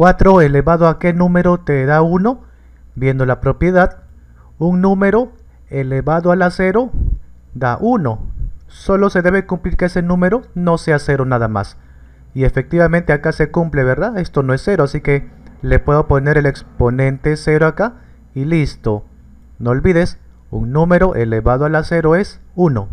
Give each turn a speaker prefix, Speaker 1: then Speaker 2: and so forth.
Speaker 1: 4 elevado a qué número te da 1, viendo la propiedad, un número elevado a la 0 da 1. Solo se debe cumplir que ese número no sea 0 nada más. Y efectivamente acá se cumple, ¿verdad? Esto no es 0, así que le puedo poner el exponente 0 acá y listo. No olvides, un número elevado a la 0 es 1.